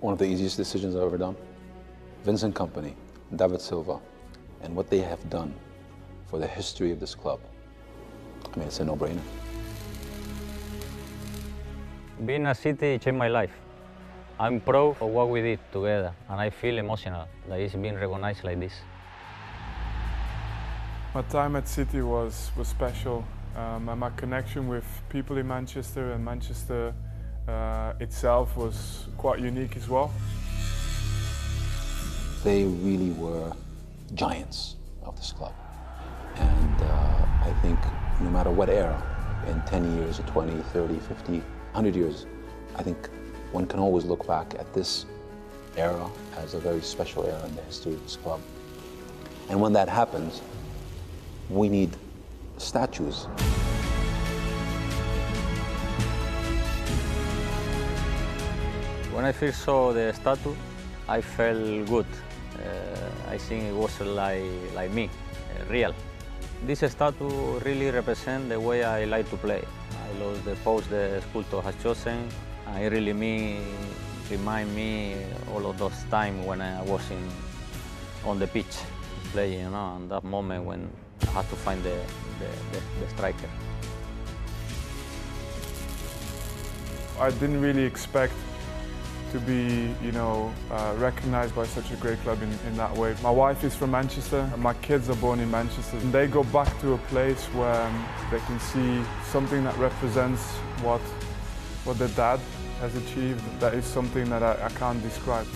one of the easiest decisions I've ever done. Vincent Kompany, David Silva, and what they have done for the history of this club. I mean, it's a no-brainer. Being a city changed my life. I'm proud of what we did together, and I feel emotional that it's being recognized like this. My time at City was, was special, um, and my connection with people in Manchester and Manchester uh, itself was quite unique as well. They really were giants of this club. And uh, I think no matter what era, in 10 years or 20, 30, 50, 100 years, I think one can always look back at this era as a very special era in the history of this club. And when that happens, we need statues. When I first saw the statue, I felt good. Uh, I think it was like, like me, uh, real. This statue really represents the way I like to play. I love the pose the sculptor has chosen. It really me, remind me all of those times when I was in, on the pitch playing, you know, and that moment when I had to find the, the, the, the striker. I didn't really expect to be, you know, uh, recognized by such a great club in, in that way. My wife is from Manchester and my kids are born in Manchester. And they go back to a place where um, they can see something that represents what, what their dad has achieved. That is something that I, I can't describe.